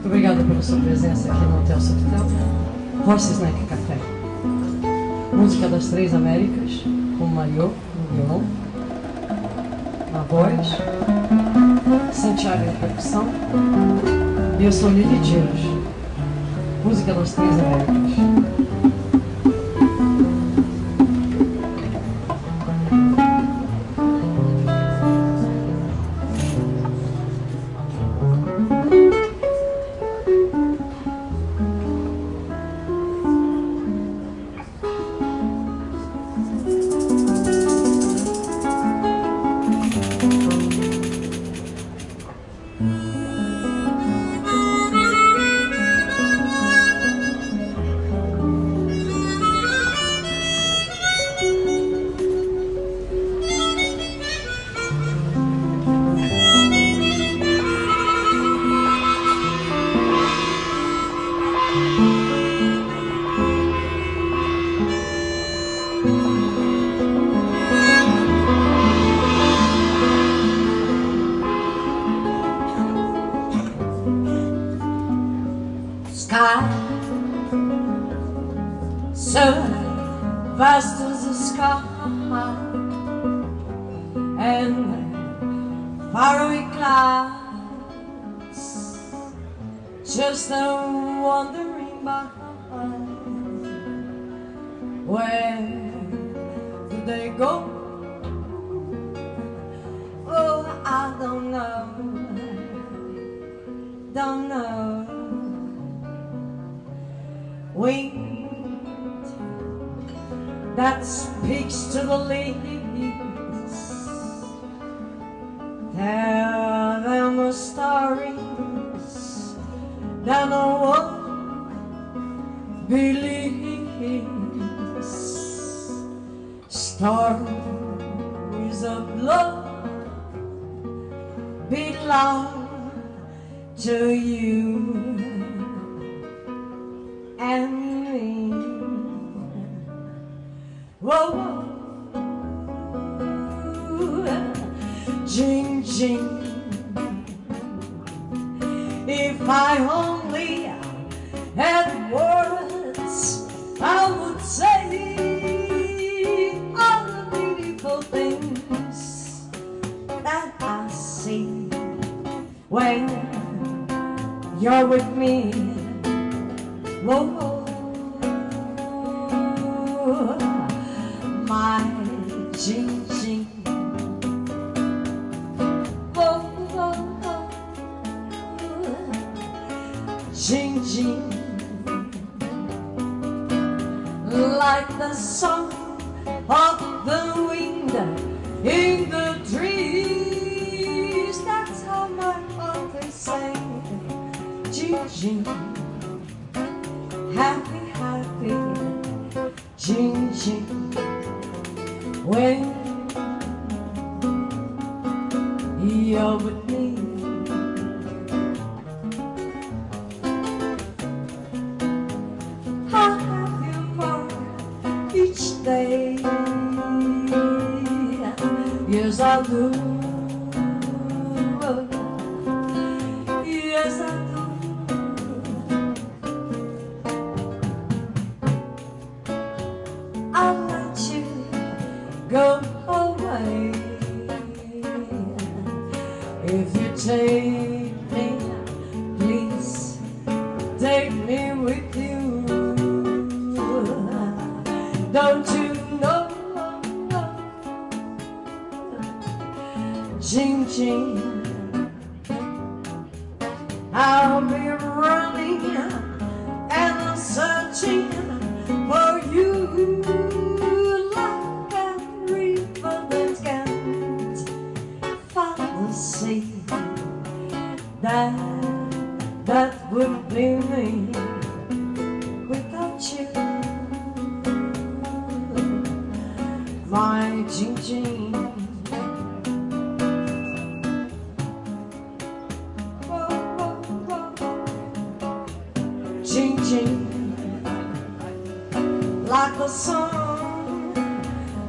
Muito obrigada pela sua presença aqui no Hotel Sofitel. Horse Snack Café. Música das Três Américas, com Mario no violão, na voz, Santiago na percussão e eu sou Lili Dias. Música das Três Américas. Sky vast as the sky and faraway clouds just a wandering by where do they go? Oh I don't know. Don't know. Wind that speaks to the leaves. Tell them the stories that no one believes. Stories of love belong to you and Whoa. Jing, jing. If I only had words, I would say all the beautiful things that I see when you're with me. Whoa, the song of the wind in the trees. That's how my heart is saying. Dindi happy, happy, Dindi. When day. Yes, I do. I'll be running and searching for you. Like a river that can't find the sea. That that would be me Dindi like the song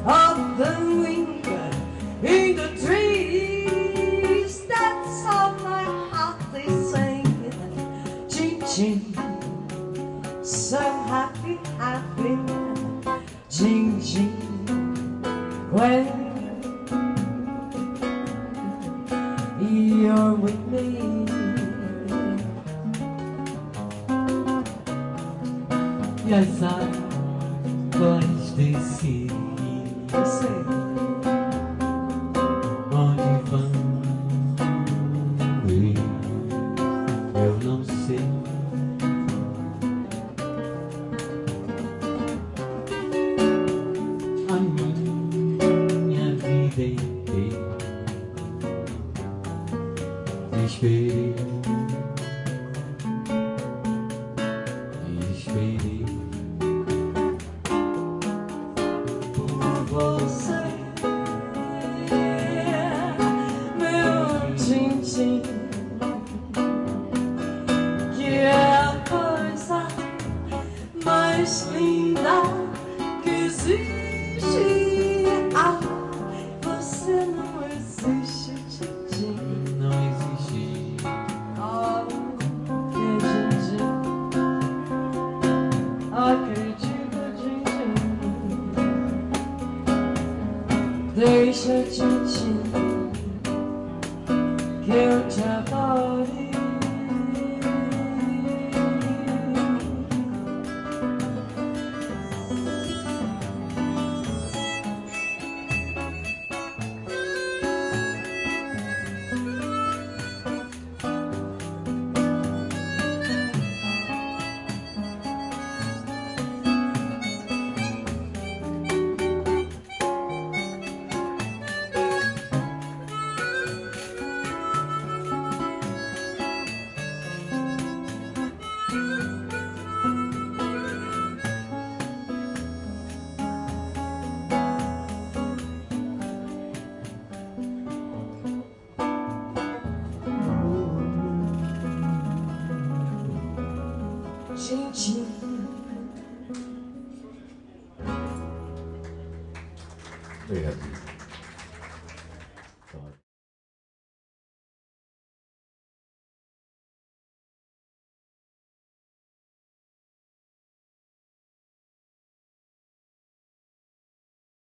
of the wind in the trees. That's how my heart is saying, Dindi, so happy, happy, Jing, Jing, when E as águas desse rio Eu sei, onde vão ir, eu não sei. A minha vida inteira esperei Que é a coisa mais linda que existe. Ah, você não existe, Jing. Não existe. Oh, que Jing, Jing. Acredito, Jing, Jing. Deixa, Jing, Jing,